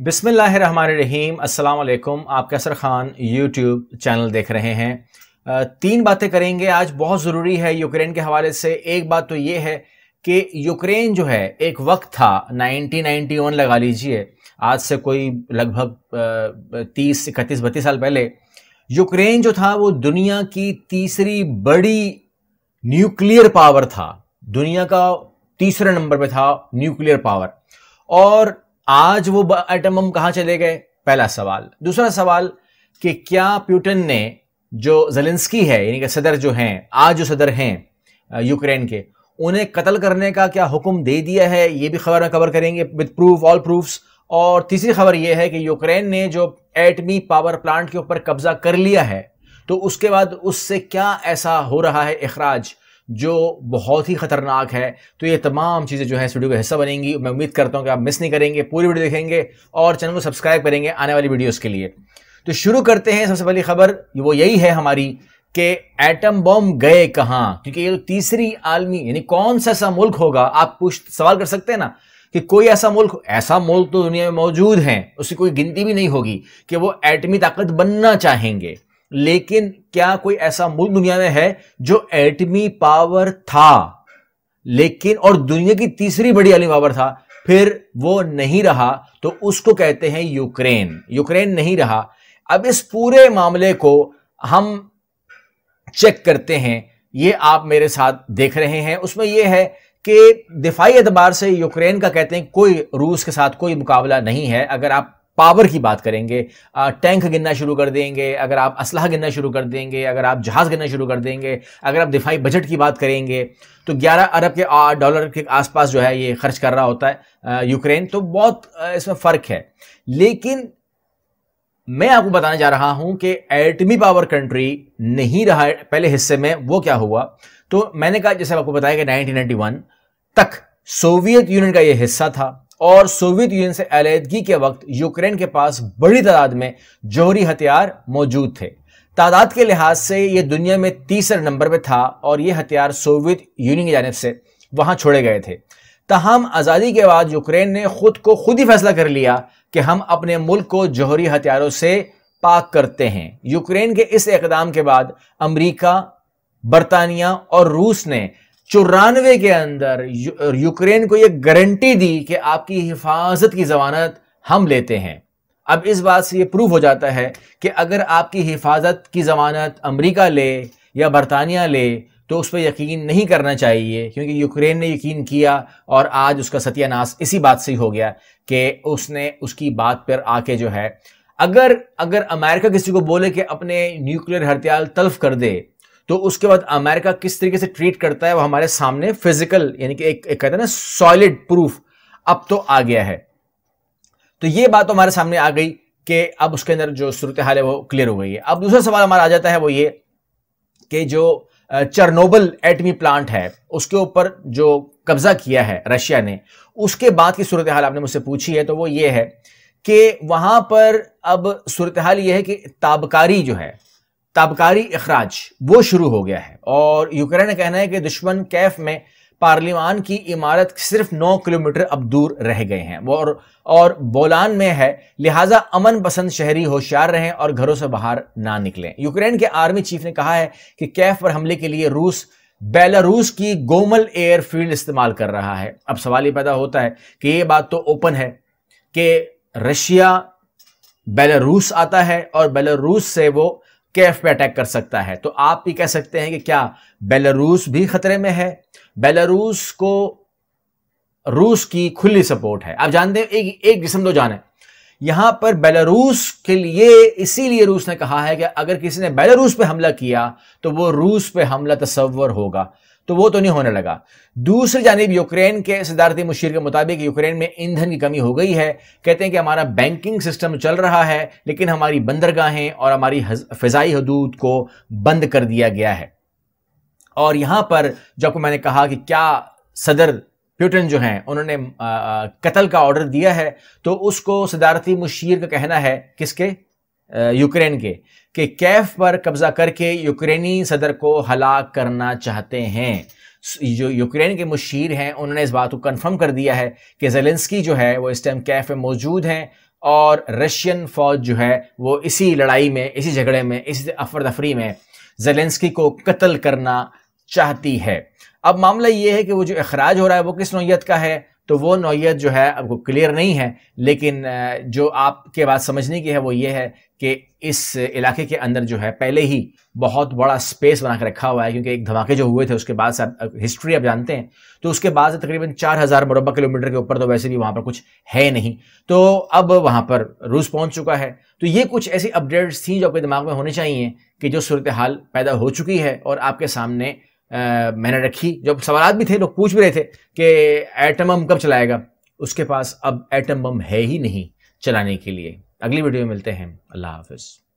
बिसमीम अस्सलाम आप कैसर खान यूट्यूब चैनल देख रहे हैं। तीन बातें करेंगे। आज बहुत ज़रूरी है यूक्रेन के हवाले से। एक बात तो ये है कि यूक्रेन जो है, एक वक्त था 1991 लगा लीजिए। आज से कोई लगभग तीस, इकतीस, बत्तीस साल पहले, यूक्रेन जो था, वो दुनिया की तीसरी बड़ी न्यूक्लियर पावर था। दुनिया का तीसरे नंबर पे था न्यूक्लियर पावर। और आज वो आइटम बम कहाँ चले गए? पहला सवाल। दूसरा सवाल कि क्या प्यूटन ने जो जलिंस्की है, यानी कि सदर जो हैं, आज जो सदर हैं यूक्रेन के, उन्हें कत्ल करने का क्या हुक्म दे दिया है? ये भी खबर में कवर करेंगे विद प्रूफ ऑल प्रूफ्स और तीसरी खबर यह है कि यूक्रेन ने जो एटमी पावर प्लांट के ऊपर कब्जा कर लिया है तो उसके बाद उससे क्या ऐसा हो रहा है अखराज जो बहुत ही ख़तरनाक है। तो ये तमाम चीज़ें जो है इस वीडियो का हिस्सा बनेंगी। मैं उम्मीद करता हूँ कि आप मिस नहीं करेंगे, पूरी वीडियो देखेंगे और चैनल को सब्सक्राइब करेंगे आने वाली वीडियोस के लिए। तो शुरू करते हैं सबसे पहली खबर, वो यही है हमारी कि एटम बॉम्ब गए कहाँ? क्योंकि ये तो तीसरी आलमी, यानी कौन सा ऐसा मुल्क होगा? आप पूछ, सवाल कर सकते हैं ना कि कोई ऐसा मुल्क ऐसा मुल्क तो दुनिया में मौजूद है, उसकी कोई गिनती भी नहीं होगी कि वो एटमी ताकत बनना चाहेंगे। लेकिन क्या कोई ऐसा मुल्क दुनिया में है जो एटमी पावर था, लेकिन और दुनिया की तीसरी बड़ी एटमी पावर था, फिर वो नहीं रहा तो उसको कहते हैं यूक्रेन। यूक्रेन नहीं रहा। अब इस पूरे मामले को हम चेक करते हैं। ये आप मेरे साथ देख रहे हैं। उसमें यह है कि दिफाई एतबार से यूक्रेन का कहते हैं कोई रूस के साथ कोई मुकाबला नहीं है। अगर आप पावर की बात करेंगे टैंक गिनना शुरू कर देंगे, अगर आप असलाह गिनना शुरू कर देंगे, अगर आप जहाज़ गिनना शुरू कर देंगे, अगर आप दिफाई बजट की बात करेंगे तो 11 अरब के डॉलर के आसपास जो है ये खर्च कर रहा होता है यूक्रेन तो बहुत इसमें फ़र्क है। लेकिन मैं आपको बताने जा रहा हूँ कि एटमी पावर कंट्री नहीं रहा पहले हिस्से में, वो क्या हुआ? तो मैंने कहा, जैसे आपको बताया कि 1991 तक सोवियत यूनियन का ये हिस्सा था और सोवियत यूनियन से अलीहदगी के वक्त यूक्रेन के पास बड़ी तादाद में जोहरी हथियार मौजूद थे। तादाद के लिहाज से यह दुनिया में तीसरे नंबर पर था और ये हथियार सोवियत यूनियन की जानब से वहाँ छोड़े गए थे। तहम आज़ादी के बाद यूक्रेन ने खुद को खुद ही फैसला कर लिया कि हम अपने मुल्क को जौहरी हथियारों से पाक करते हैं। यूक्रेन के इस इकदाम के बाद अमरीका, बरतानिया और रूस ने चौरानवे के अंदर यूक्रेन को यह गारंटी दी कि आपकी हिफाजत की जमानत हम लेते हैं। अब इस बात से यह प्रूव हो जाता है कि अगर आपकी हिफाजत की जमानत अमेरिका ले या बरतानिया ले तो उस पर यकीन नहीं करना चाहिए, क्योंकि यूक्रेन ने यकीन किया और आज उसका सत्यानाश इसी बात से ही हो गया कि उसने उसकी बात पर आके जो है, अगर अगर अमेरिका किसी को बोले कि अपने न्यूक्लियर हथियार तल्फ कर दे तो उसके बाद अमेरिका किस तरीके से ट्रीट करता है वो हमारे सामने फ़िज़िकल यानी कि एक, एक कहते हैं ना सॉलिड प्रूफ अब तो आ गया है। तो ये बात तो हमारे सामने आ गई कि अब उसके अंदर जो सूरत हाल है वो क्लियर हो गई है। अब दूसरा सवाल हमारा आ जाता है वो ये कि जो चरनोबल एटमी प्लांट है उसके ऊपर जो कब्जा किया है रशिया ने उसके बाद की सूरत हाल आपने मुझसे पूछी है तो वो ये है कि वहाँ पर अब सूरत हाल ये है कि ताबकारी जो है ताबकारी अखराज वो शुरू हो गया है। और यूक्रेन का कहना है कि दुश्मन कैफ में पार्लिमान की इमारत सिर्फ़ 9 किलोमीटर अब दूर रह गए हैं। वो और, और बोलान में है लिहाजा अमन पसंद शहरी होशियार रहें और घरों से बाहर ना निकलें। यूक्रेन के आर्मी चीफ ने कहा है कि कैफ पर हमले के लिए रूस बेलारूस की गोमल एयरफील्ड इस्तेमाल कर रहा है। अब सवाल ये पैदा होता है कि ये बात तो ओपन है कि रशिया बेलारूस आता है और बेलारूस से वो कैफ पे अटैक कर सकता है। तो आप भी कह सकते हैं कि क्या बेलारूस भी खतरे में है? बेलारूस को रूस की खुली सपोर्ट है। आप जानते हैं, एक एक जिसम दो जान है। यहाँ पर बेलारूस के लिए, इसीलिए रूस ने कहा है कि अगर किसी ने बेलारूस पे हमला किया तो वो रूस पे हमला तस्वर होगा। तो वो तो नहीं होने लगा। दूसरी जानब यूक्रेन के सदारती मुशीर के मुताबिक यूक्रेन में ईंधन की कमी हो गई है। कहते हैं कि हमारा बैंकिंग सिस्टम चल रहा है, लेकिन हमारी बंदरगाहें और हमारी फ़िज़ाई हदूद को बंद कर दिया गया है। और यहाँ पर जब मैंने कहा कि क्या सदर प्यूटन जो हैं, उन्होंने कत्ल का ऑर्डर दिया है तो उसको सदारती मुशीर का कहना है, किसके? यूक्रेन के, कि कैफ पर कब्जा करके यूक्रेनी सदर को हलाक करना चाहते हैं। जो यूक्रेन के मुशीर हैं, उन्होंने इस बात को कंफर्म कर दिया है कि जेलेंस्की जो है, वो इस टाइम कैफ में मौजूद हैं, और रशियन फौज जो है, वो इसी लड़ाई में, इसी झगड़े में, इसी अफर तफरी में जेलेंस्की को कत्ल करना चाहती है। अब मामला ये है कि वो जो अखराज हो रहा है, वो किस नौीयत का है? तो वो नौीयत जो है आपको क्लियर नहीं है, लेकिन जो आपके बात समझने की है वो ये है कि इस इलाके के अंदर जो है, पहले ही बहुत बड़ा स्पेस बना के रखा हुआ है, क्योंकि एक धमाके जो हुए थे, उसके बाद से हिस्ट्री आप जानते हैं तो उसके बाद से तकरीबन चार हज़ार मुरबा किलोमीटर के ऊपर तो वैसे भी वहाँ पर कुछ है नहीं। तो अब वहाँ पर रूस पहुँच चुका है। तो ये कुछ ऐसी अपडेट्स थी जो आपके दिमाग में होने चाहिए कि जो सूरत हाल पैदा हो चुकी है और आपके सामने मैंने रखी। जब सवाल भी थे, लोग पूछ भी रहे थे कि एटम बम कब चलाएगा? उसके पास अब एटम बम है ही नहीं चलाने के लिए। अगली वीडियो में मिलते हैं। अल्लाह हाफिज़।